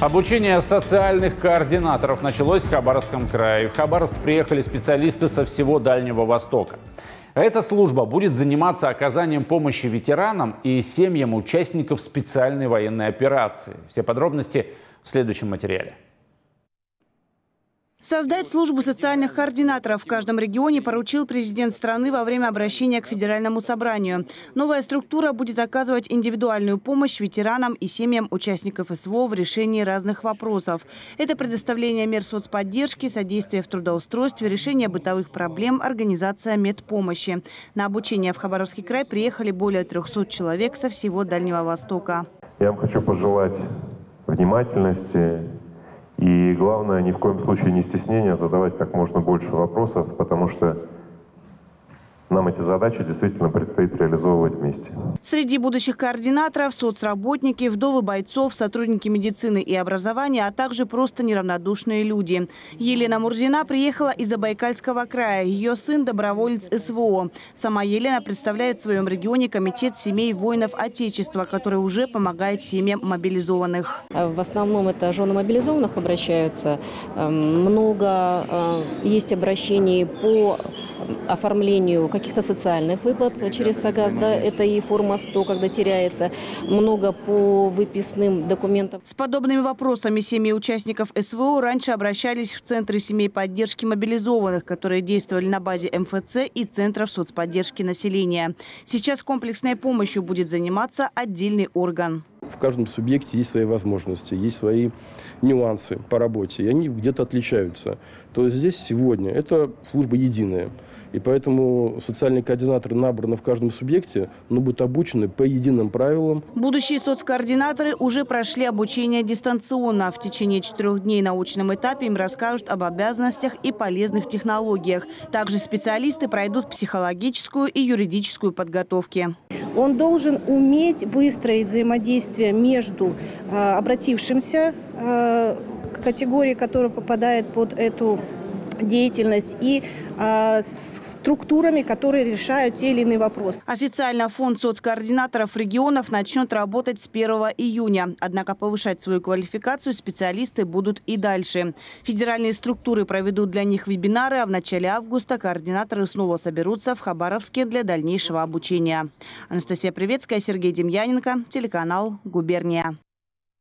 Обучение социальных координаторов началось в Хабаровском крае. В Хабаровск приехали специалисты со всего Дальнего Востока. Эта служба будет заниматься оказанием помощи ветеранам и семьям участников специальной военной операции. Все подробности в следующем материале. Создать службу социальных координаторов в каждом регионе поручил президент страны во время обращения к Федеральному собранию. Новая структура будет оказывать индивидуальную помощь ветеранам и семьям участников СВО в решении разных вопросов. Это предоставление мер соцподдержки, содействие в трудоустройстве, решение бытовых проблем, организация медпомощи. На обучение в Хабаровский край приехали более 300 человек со всего Дальнего Востока. Я вам хочу пожелать внимательности, главное, ни в коем случае не стеснение задавать как можно больше вопросов, потому что нам эти задачи действительно предстоит реализовывать вместе. Среди будущих координаторов – соцработники, вдовы бойцов, сотрудники медицины и образования, а также просто неравнодушные люди. Елена Мурзина приехала из Забайкальского края. Ее сын – доброволец СВО. Сама Елена представляет в своем регионе комитет семей воинов Отечества, который уже помогает семьям мобилизованных. В основном это жены мобилизованных обращаются. Эм, много э, есть обращений по оформлению каких-то социальных выплат через САГАС, да, это и форма 100, когда теряется, много по выписным документам. С подобными вопросами семьи участников СВО раньше обращались в Центры семей поддержки мобилизованных, которые действовали на базе МФЦ и Центров соцподдержки населения. Сейчас комплексной помощью будет заниматься отдельный орган. В каждом субъекте есть свои возможности, есть свои нюансы по работе, и они где-то отличаются. То есть здесь сегодня это служба единая. И поэтому социальные координаторы набраны в каждом субъекте, но будут обучены по единым правилам. Будущие соцкоординаторы уже прошли обучение дистанционно. В течение четырех дней на научном этапе им расскажут об обязанностях и полезных технологиях. Также специалисты пройдут психологическую и юридическую подготовки. Он должен уметь выстроить взаимодействие между э, обратившимся э, категорией, которая попадает под эту деятельность, и э, структурами, которые решают те или иные вопросы. Официально фонд соцкоординаторов регионов начнет работать с 1 июня. Однако повышать свою квалификацию специалисты будут и дальше. Федеральные структуры проведут для них вебинары, а в начале августа координаторы снова соберутся в Хабаровске для дальнейшего обучения. Анастасия Приветская, Сергей Демьяненко, телеканал «Губерния».